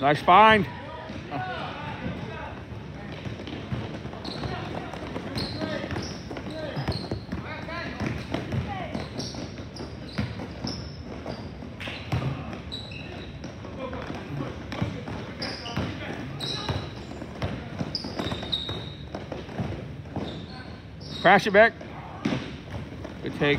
Nice find. Crash it back. Good take.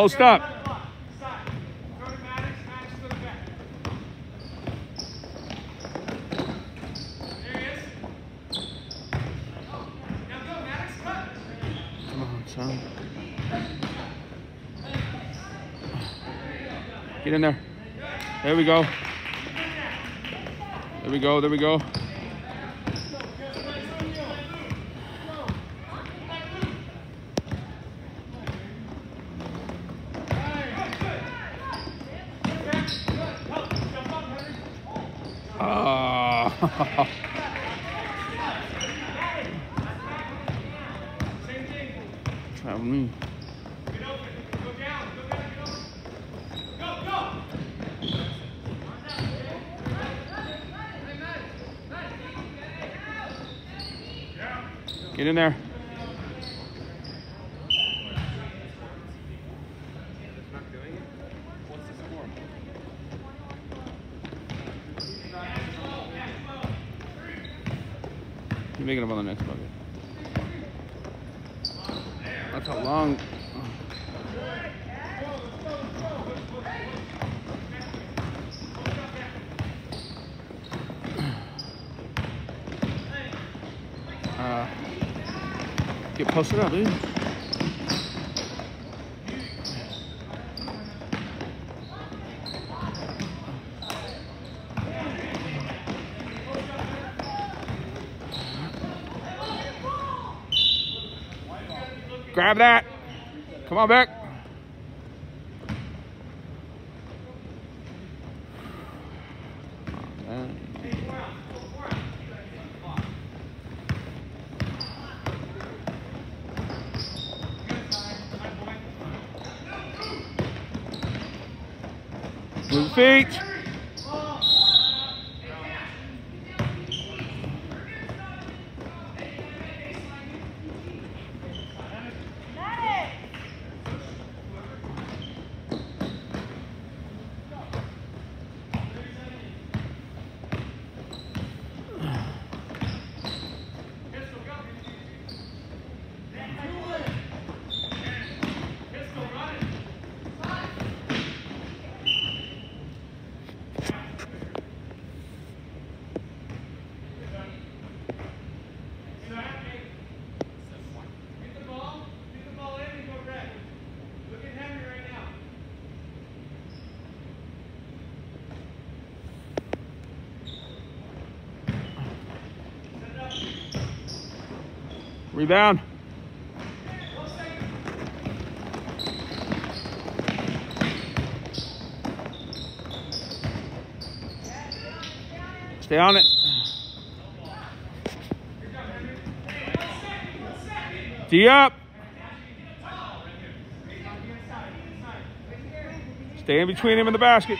Post up. Come on, son. Get in there. There we go. There we go. There we go. Try me. Get in there. Up on the next bucket. That's a long. Uh, get posted up, dude. Grab that. Come on back. Move feet. Rebound. Stay on it. D up. Stay in between him and the basket.